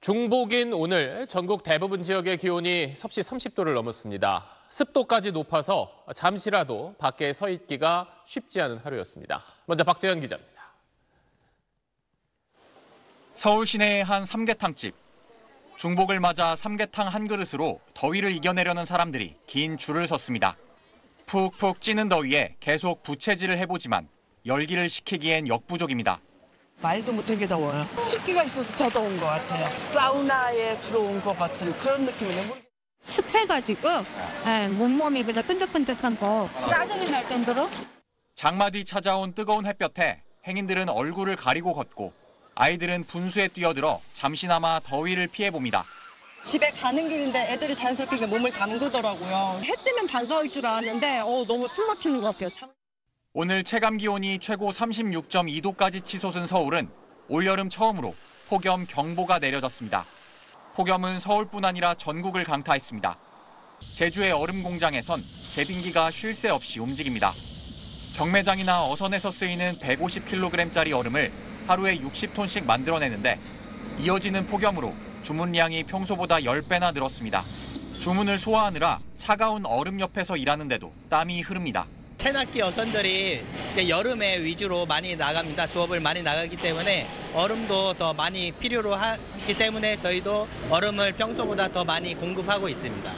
중복인 오늘 전국 대부분 지역의 기온이 섭씨 30도를 넘었습니다. 습도까지 높아서 잠시라도 밖에 서 있기가 쉽지 않은 하루였습니다. 먼저 박재현 기자입니다. 서울 시내의 한 삼계탕집. 중복을 맞아 삼계탕 한 그릇으로 더위를 이겨내려는 사람들이 긴 줄을 섰습니다. 푹푹 찌는 더위에 계속 부채질을 해보지만 열기를 식히기엔 역부족입니다. 말도 못하게 더워요. 습기가 있어서 더 더운 것 같아요. 사우나에 들어온 것 같은 그런 느낌이네요. 습해가지고 예, 몸몸이 그냥 끈적끈적한 거 짜증이 날 정도로 장마 뒤 찾아온 뜨거운 햇볕에 행인들은 얼굴을 가리고 걷고 아이들은 분수에 뛰어들어 잠시나마 더위를 피해봅니다. 집에 가는 길인데 애들이 자연스럽게 몸을 담그더라고요. 해 뜨면 반가울 줄 알았는데 어, 너무 숨 막히는 것 같아요. 참. 오늘 체감 기온이 최고 36.2도까지 치솟은 서울은 올여름 처음으로 폭염 경보가 내려졌습니다. 폭염은 서울뿐 아니라 전국을 강타했습니다. 제주의 얼음 공장에선 제빙기가 쉴 새 없이 움직입니다. 경매장이나 어선에서 쓰이는 150kg짜리 얼음을 하루에 60톤씩 만들어내는데 이어지는 폭염으로 주문량이 평소보다 10배나 늘었습니다. 주문을 소화하느라 차가운 얼음 옆에서 일하는데도 땀이 흐릅니다. 새낚기 어선들이 이제 여름에 위주로 많이 나갑니다. 조업을 많이 나가기 때문에 얼음도 더 많이 필요로 하기 때문에 저희도 얼음을 평소보다 더 많이 공급하고 있습니다.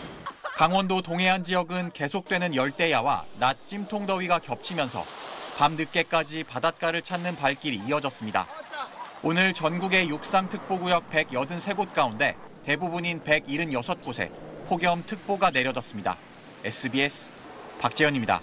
강원도 동해안 지역은 계속되는 열대야와 낮 찜통 더위가 겹치면서 밤 늦게까지 바닷가를 찾는 발길이 이어졌습니다. 오늘 전국의 육상특보구역 183곳 가운데 대부분인 176곳에 폭염특보가 내려졌습니다. SBS 박재현입니다.